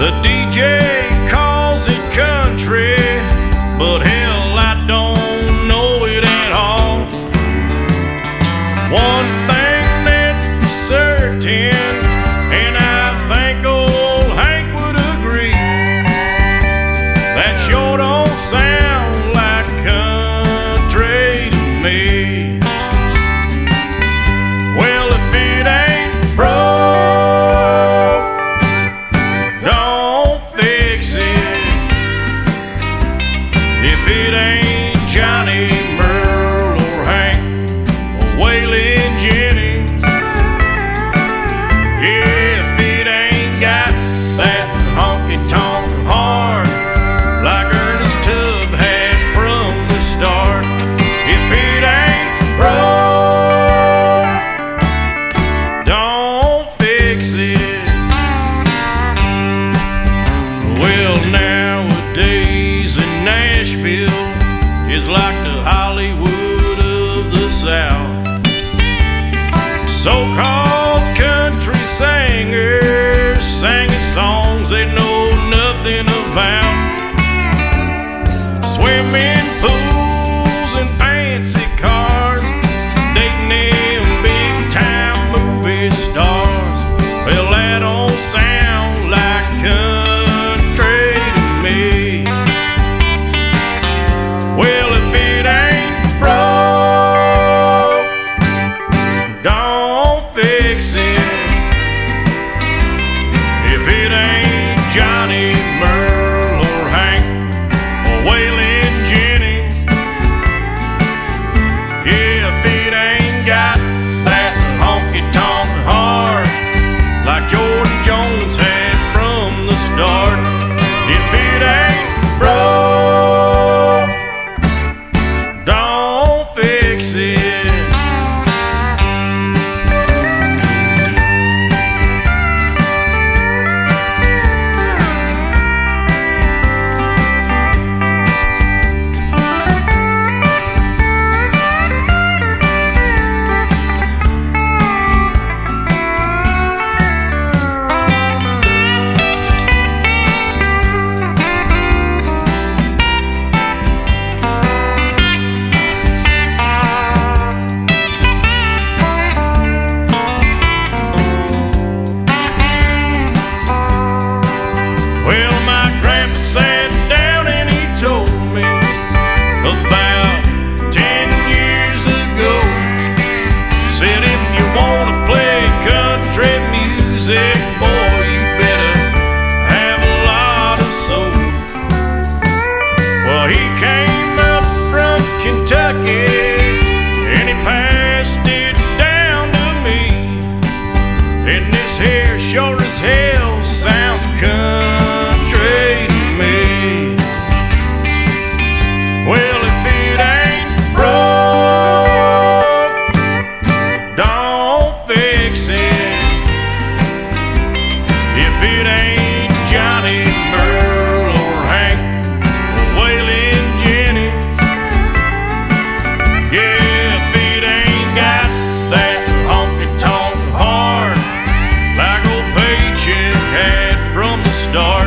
The DJ like the Hollywood of the South. So called. Dark.